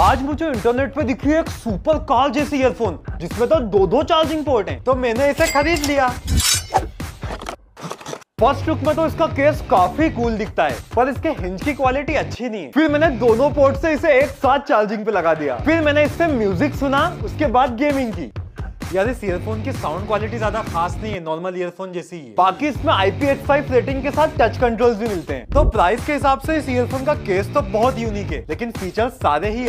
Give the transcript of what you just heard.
आज मुझे इंटरनेट पे दिखी एक सुपर कार जैसी ईयरफोन जिसमें तो दो दो चार्जिंग पोर्ट हैं तो मैंने इसे खरीद लिया। फ़र्स्ट लुक में तो इसका केस काफ़ी कूल दिखता है, पर इसके हिंज की क्वालिटी अच्छी नहीं है। फिर मैंने दोनों पोर्ट से इसे एक साथ चार्जिंग पे लगा दिया। फिर मैंने इससे म्यूज़िक सुना, उसके बाद गेमिंग की। यार, इस ईयरफोन की साउंड क्वालिटी ज़्यादा खास नहीं है नॉर्मल ईयरफोन जैसी ही बाकी इसमें IP85 रेटिंग के साथ टच कंट्रोल्स भी मिलते हैं। तो प्राइस के हिसाब से इस ईयरफोन का केस तो बहुत यूनिक है, लेकिन फीचर्स सारे ही